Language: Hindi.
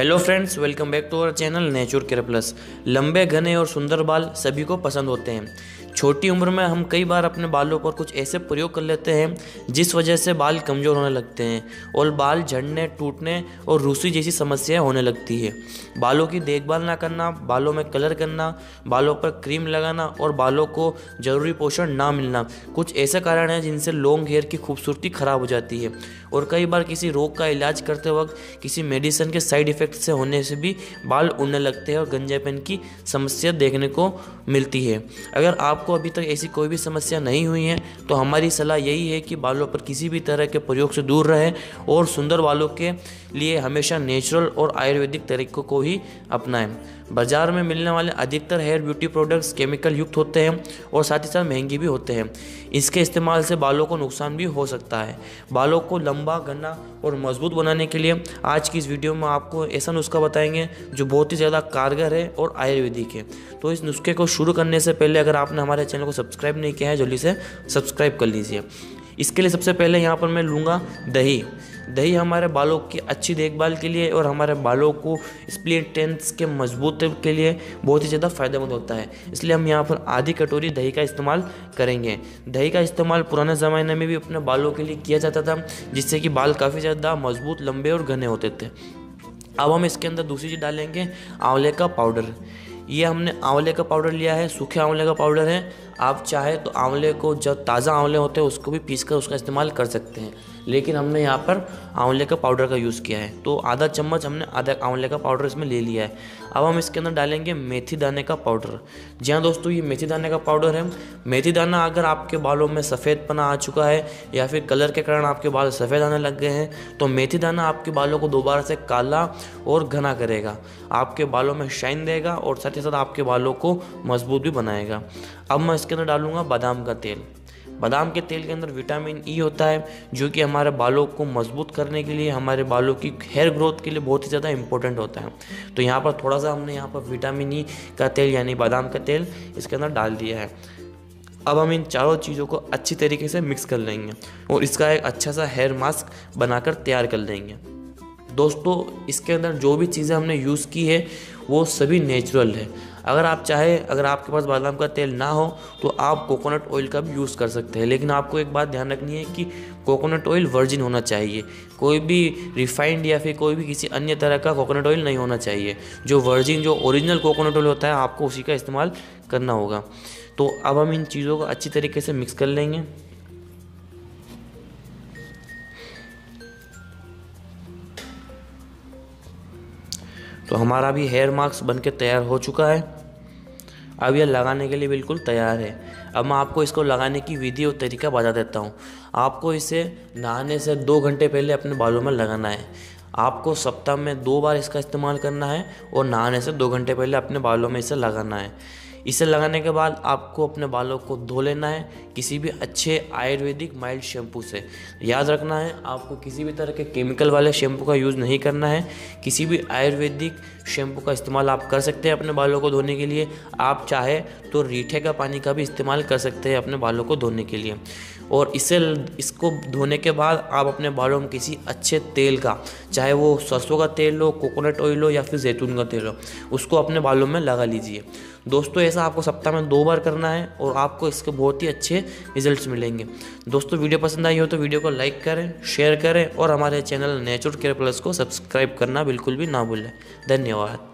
Hello friends welcome back to our channel nature care plus लंबे, घने और सुंदर बाल सभी को पसंद होते हैं। छोटी उम्र में हम कई बार अपने बालों पर कुछ ऐसे प्रयोग कर लेते हैं, जिस वजह से बाल कमज़ोर होने लगते हैं और बाल झड़ने, टूटने और रूसी जैसी समस्याएँ होने लगती है। बालों की देखभाल ना करना, बालों में कलर करना, बालों पर क्रीम लगाना और बालों को ज़रूरी पोषण ना मिलना, कुछ ऐसे कारण हैं जिनसे लॉन्ग हेयर की खूबसूरती खराब हो जाती है। और कई बार किसी रोग का इलाज करते वक्त, किसी मेडिसिन के साइड इफ़ेक्ट से होने से भी बाल उड़ने लगते हैं और गंजेपन की समस्या देखने को मिलती है। अगर आपको अभी तक ऐसी कोई भी समस्या नहीं हुई है। तो हमारी सलाह यही है कि बालों पर किसी भी तरह के प्रयोग से दूर रहें और सुंदर बालों के लिए हमेशा नेचुरल और आयुर्वेदिक तरीकों को ही अपनाएँ। बाज़ार में मिलने वाले अधिकतर हेयर ब्यूटी प्रोडक्ट्स केमिकल युक्त होते हैं और साथ ही साथ महँगी भी होते हैं। इसके इस्तेमाल से बालों को नुकसान भी हो सकता है। बालों को लंबा घना और मज़बूत बनाने के लिए आज की इस वीडियो में आपको ऐसा नुस्खा बताएँगे जो बहुत ही ज़्यादा कारगर है और आयुर्वेदिक है। तो इस नुस्खे को शुरू करने से पहले अगर आपने हमारे चैनल को सब्सक्राइब नहीं किया है, जल्दी से सब्सक्राइब कर लीजिए। इसके लिए सबसे पहले यहाँ पर मैं लूँगा दही। दही हमारे बालों की अच्छी देखभाल के लिए और हमारे बालों को स्प्लिट टेंस के मज़बूत के लिए बहुत ही ज़्यादा फ़ायदेमंद होता है। इसलिए हम यहाँ पर आधी कटोरी दही का इस्तेमाल करेंगे। दही का इस्तेमाल पुराने ज़माने में भी अपने बालों के लिए किया जाता था, जिससे कि बाल काफ़ी ज़्यादा मज़बूत, लंबे और घने होते थे। अब हम इसके अंदर दूसरी चीज़ डालेंगे आंवले का पाउडर। ये हमने आंवले का पाउडर लिया है, सूखे आंवले का पाउडर है। आप चाहे तो आंवले को जब ताज़ा आंवले होते हैं, उसको भी पीस कर उसका इस्तेमाल कर सकते हैं। लेकिन हमने यहाँ पर आंवले का पाउडर का यूज़ किया है। तो आधा चम्मच हमने आधा आंवले का पाउडर इसमें ले लिया है। अब हम इसके अंदर डालेंगे मेथी दाने का पाउडर जी हाँ दोस्तों, ये मेथी दाने का पाउडर है। मेथी दाना अगर आपके बालों में सफ़ेद पना आ चुका है या फिर कलर के कारण आपके बाल सफ़ेद आने लग गए हैं तो मेथी दाना आपके बालों को दोबारा से काला और घना करेगा। आपके बालों में शाइन देगा और साथ ही साथ आपके बालों को मज़बूत भी बनाएगा। अब मैं इसके अंदर डालूँगा बादाम का तेल। बादाम के तेल के अंदर विटामिन ई e होता है, जो कि हमारे बालों को मज़बूत करने के लिए, हमारे बालों की हेयर ग्रोथ के लिए बहुत ही ज़्यादा इंपॉर्टेंट होता है। तो यहाँ पर थोड़ा सा हमने यहाँ पर विटामिन ई e का तेल, यानी बादाम का तेल, इसके अंदर डाल दिया है। अब हम इन चारों चीज़ों को अच्छी तरीके से मिक्स कर लेंगे और इसका एक अच्छा सा हेयर मास्क बनाकर तैयार कर लेंगे। दोस्तों, इसके अंदर जो भी चीज़ें हमने यूज़ की है, वो सभी नेचुरल है। अगर आप चाहे, अगर आपके पास बादाम का तेल ना हो तो आप कोकोनट ऑयल का भी यूज़ कर सकते हैं। लेकिन आपको एक बात ध्यान रखनी है कि कोकोनट ऑयल वर्जिन होना चाहिए। कोई भी रिफाइंड या फिर कोई भी किसी अन्य तरह का कोकोनट ऑयल नहीं होना चाहिए। जो वर्जिन, जो ओरिजिनल कोकोनट ऑयल होता है, आपको उसी का इस्तेमाल करना होगा। तो अब हम इन चीज़ों को अच्छी तरीके से मिक्स कर लेंगे। तो हमारा भी हेयर मास्क बन के तैयार हो चुका है। अब यह लगाने के लिए बिल्कुल तैयार है। अब मैं आपको इसको लगाने की विधि और तरीका बता देता हूँ। आपको इसे नहाने से दो घंटे पहले अपने बालों में लगाना है। आपको सप्ताह में दो बार इसका इस्तेमाल करना है और नहाने से दो घंटे पहले अपने बालों में इसे लगाना है। इसे लगाने के बाद आपको अपने बालों को धो लेना है, किसी भी अच्छे आयुर्वेदिक माइल्ड शैम्पू से। याद रखना है, आपको किसी भी तरह के केमिकल वाले शैम्पू का यूज़ नहीं करना है। किसी भी आयुर्वेदिक शैम्पू का इस्तेमाल आप कर सकते हैं अपने बालों को धोने के लिए। आप चाहे तो रीठे का पानी का भी इस्तेमाल कर सकते हैं अपने बालों को धोने के लिए। और इसे, इसको धोने के बाद आप अपने बालों में किसी अच्छे तेल का, चाहे वो सरसों का तेल हो कोकोनट ऑयल हो या फिर जैतून का तेल हो उसको अपने बालों में लगा लीजिए। दोस्तों, ऐसा आपको सप्ताह में दो बार करना है और आपको इसके बहुत ही अच्छे रिजल्ट्स मिलेंगे। दोस्तों, वीडियो पसंद आई हो तो वीडियो को लाइक करें शेयर करें और हमारे चैनल नेचुर केयर प्लस को सब्सक्राइब करना बिल्कुल भी ना भूलें। धन्यवाद।